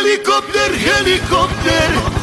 helikopter, helikopter.